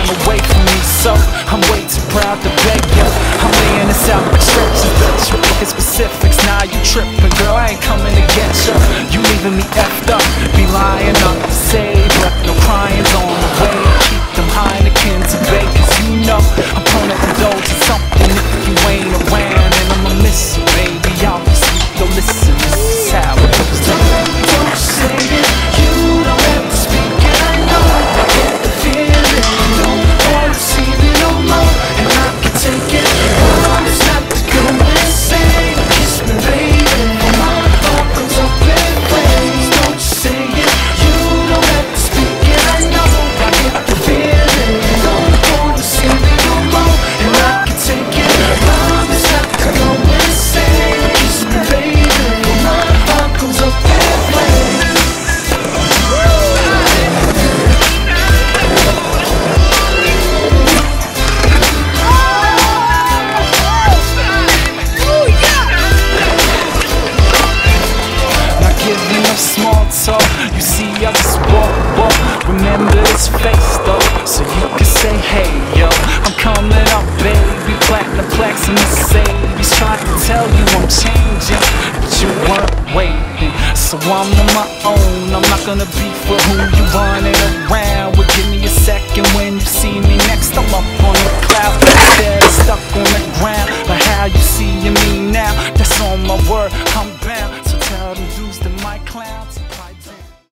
time away from me. So I'm way too proud to beg you I'm laying this out for stretches, But you picking specifics, now nah, you tripping Girl, I ain't coming to get you You leaving me effed up. Be lying up to save No crying's on You see, I just walk, walk. Remember this face, though. So you can say, hey, yo I'm coming up, baby. Platinum plaques and Mercedes. Tried to tell you I'm changing But you weren't waiting. So I'm on my own. I'm not gonna be for who you running around Give me a second when you see me next. I'm up on the cloud Instead stuck on the ground. But how you see me now That's on my word, I'm bound. So tell them dudes that my clowns